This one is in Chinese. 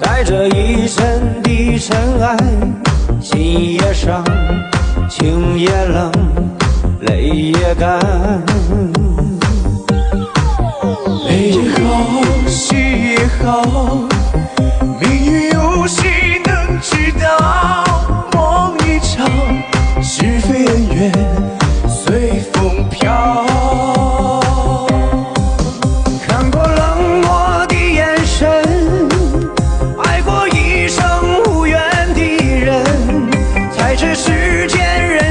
带着一身的尘埃心也伤情也冷泪也干。悲也好喜也好命运有谁能知道梦一场是非恩怨。这世间。